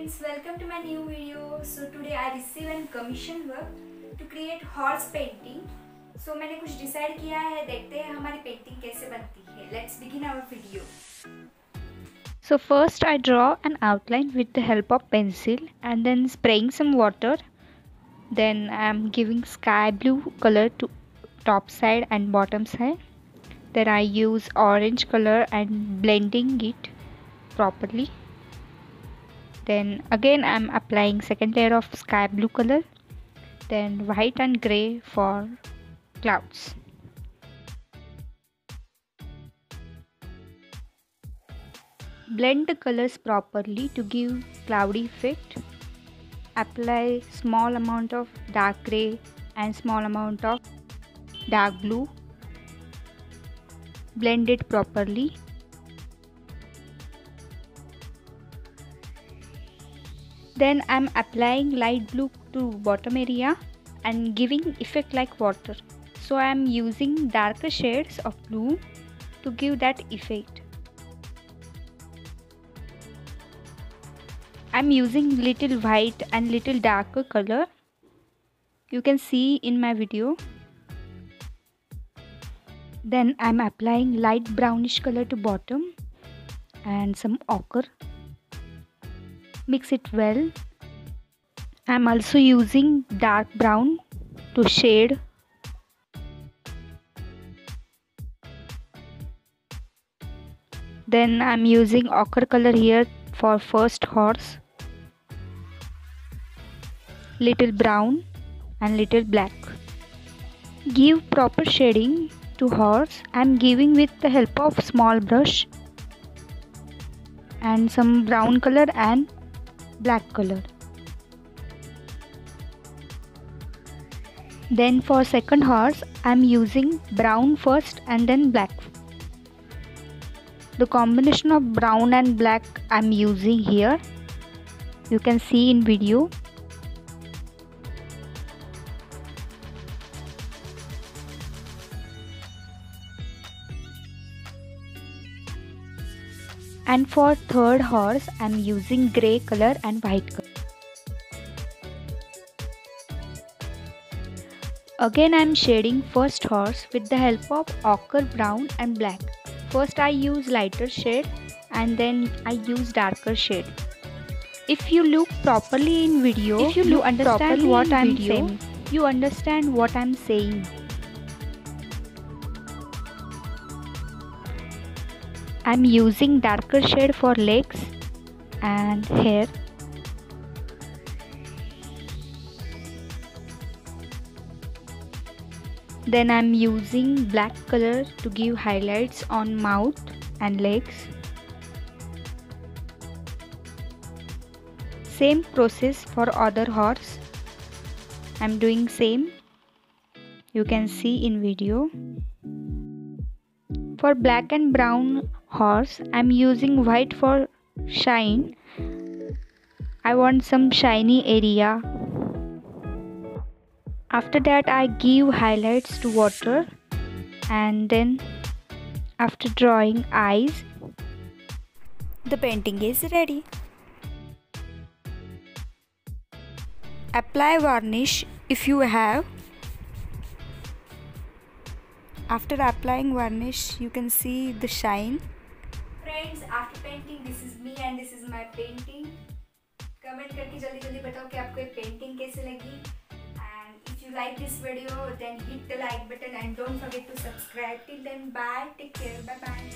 friends, welcome to my new video. So today I receive an commission work to create horse painting. So मैंने कुछ decide किया है देखते हैं हमारी पेंटिंग कैसे बनती है Let's begin our video. So first I draw an outline with the help of pencil and then spraying some water. Then I am giving sky blue color to top side and bottom side. Then I use orange color and blending it properly then again I'm applying second layer of sky blue color. Then white and gray for clouds. Blend the colors properly to give cloudy effect. Apply small amount of dark gray and small amount of dark blue. Blend it properly then I'm applying light blue to bottom area and giving effect like water. So I'm using darker shades of blue to give that effect. I'm using little white and little darker color. You can see in my video. Then I'm applying light brownish color to bottom and some ochre mix it well. I'm also using dark brown to shade. Then I'm using ochre color here for first horse. Little brown and little black. Give proper shading to horse. I'm giving with the help of small brush and some brown color and black color. Then for second horse I'm using brown first and then black. The combination of brown and black I'm using here you can see in video and for third horse I'm using grey color and white color. Again I'm shading first horse with the help of ochre brown and black. First I use lighter shade and then I use darker shade. If you look properly in video, if you, you understand what I'm video, saying, you understand what I'm saying. I'm using darker shade for legs and hair. Then I'm using black color to give highlights on mouth and legs. Same process for other horse. I'm doing same. You can see in video. For black and brown horse. I'm using white for shine. I want some shiny area. After that I give highlights to water. And then after drawing eyes the painting is ready. Apply varnish if you have. After applying varnish you can see the shine friends after painting this is me and this is my painting comment करके जल्दी जल्दी बताओ कि आपको ये painting कैसे लगी? And if you like this video then hit the like button and don't forget to subscribe till then bye take care bye bye